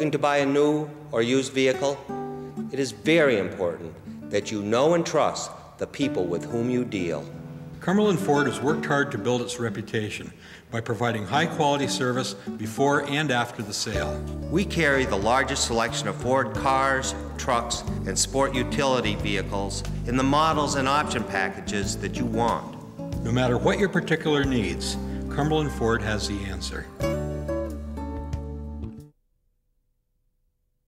looking to buy a new or used vehicle, it is very important that you know and trust the people with whom you deal. Cumberland Ford has worked hard to build its reputation by providing high quality service before and after the sale. We carry the largest selection of Ford cars, trucks, and sport utility vehicles in the models and option packages that you want. No matter what your particular needs, Cumberland Ford has the answer.